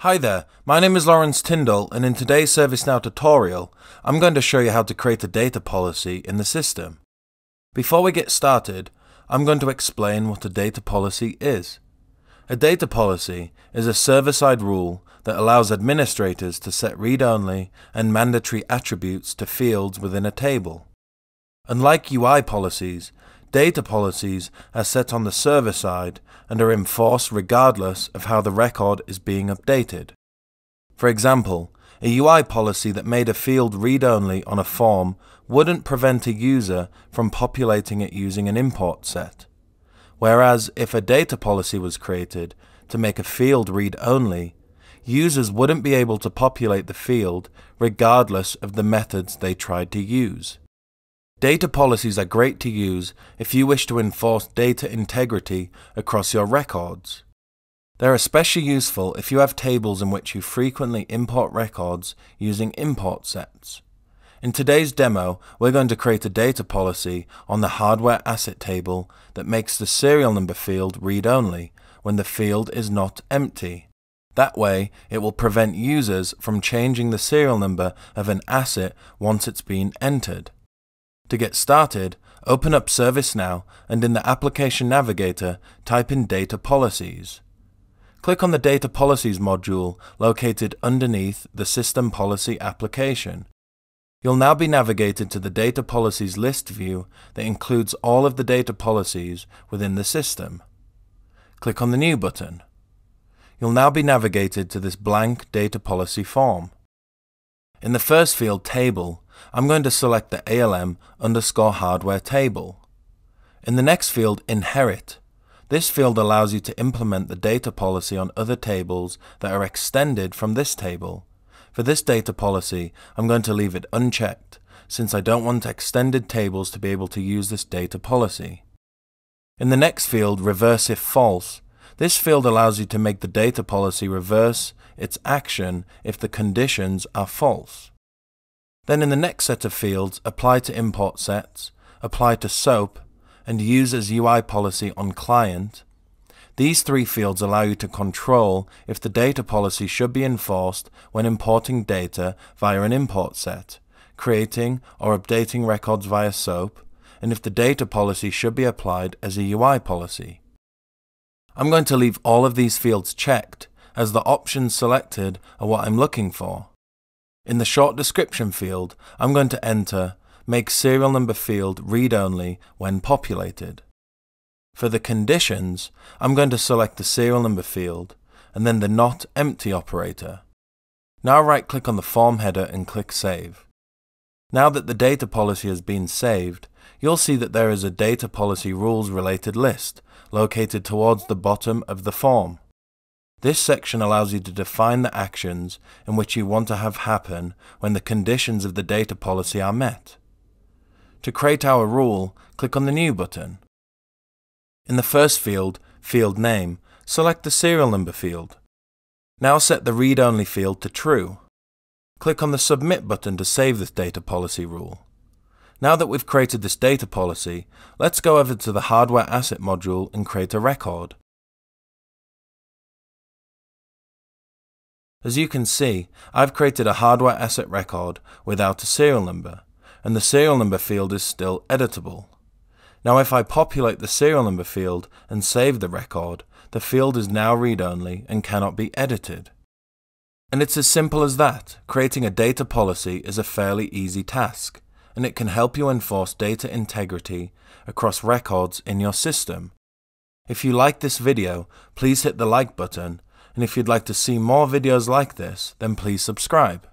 Hi there, my name is Laurence Tindall and in today's ServiceNow tutorial, I'm going to show you how to create a data policy in the system. Before we get started, I'm going to explain what a data policy is. A data policy is a server-side rule that allows administrators to set read-only and mandatory attributes to fields within a table. Unlike UI policies, data policies are set on the server side and are enforced regardless of how the record is being updated. For example, a UI policy that made a field read-only on a form wouldn't prevent a user from populating it using an import set. Whereas if a data policy was created to make a field read-only, users wouldn't be able to populate the field regardless of the methods they tried to use. Data policies are great to use if you wish to enforce data integrity across your records. They're especially useful if you have tables in which you frequently import records using import sets. In today's demo, we're going to create a data policy on the hardware asset table that makes the serial number field read-only when the field is not empty. That way, it will prevent users from changing the serial number of an asset once it's been entered. To get started, open up ServiceNow and in the Application Navigator, type in Data Policies. Click on the Data Policies module located underneath the System Policy application. You'll now be navigated to the Data Policies list view that includes all of the data policies within the system. Click on the New button. You'll now be navigated to this blank data policy form. In the first field, Table, I'm going to select the ALM underscore hardware table. In the next field, Inherit, this field allows you to implement the data policy on other tables that are extended from this table. For this data policy, I'm going to leave it unchecked, since I don't want extended tables to be able to use this data policy. In the next field, reverse if false, this field allows you to make the data policy reverse its action if the conditions are false. Then in the next set of fields, apply to import sets, apply to SOAP, and use as UI policy on client, these three fields allow you to control if the data policy should be enforced when importing data via an import set, creating or updating records via SOAP, and if the data policy should be applied as a UI policy. I'm going to leave all of these fields checked, as the options selected are what I'm looking for. In the short description field, I'm going to enter make serial number field read-only when populated. For the conditions, I'm going to select the serial number field and then the not empty operator. Now right click on the form header and click Save. Now that the data policy has been saved, you'll see that there is a data policy rules related list located towards the bottom of the form. This section allows you to define the actions in which you want to have happen when the conditions of the data policy are met. To create our rule, click on the New button. In the first field, Field Name, select the serial number field. Now set the read-only field to true. Click on the Submit button to save this data policy rule. Now that we've created this data policy, let's go over to the Hardware Asset module and create a record. As you can see, I've created a hardware asset record without a serial number, and the serial number field is still editable. Now if I populate the serial number field and save the record, the field is now read-only and cannot be edited. And it's as simple as that. Creating a data policy is a fairly easy task, and it can help you enforce data integrity across records in your system. If you like this video, please hit the like button, and if you'd like to see more videos like this, then please subscribe.